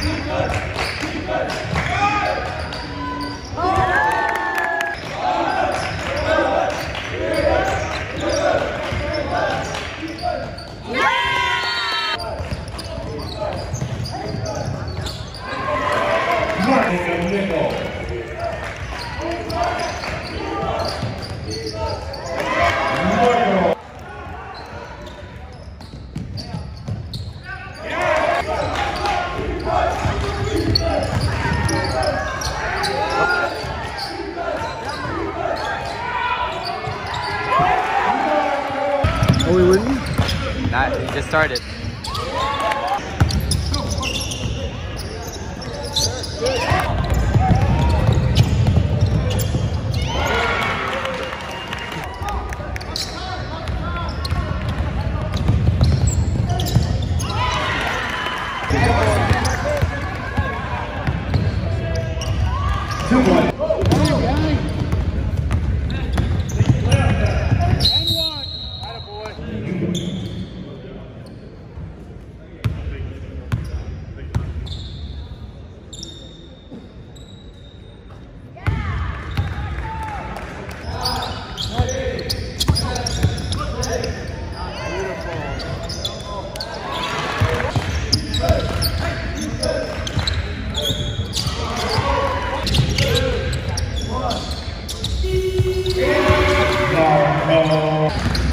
Viva! Viva! Oh, we wouldn't? Not, we just started. Two one. Wow.